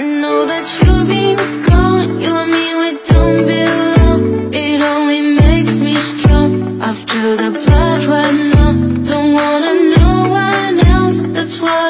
know that you've been gone You and me, we don't belong. It only makes me strong. After the blood right now Don't wanna know one else. That's what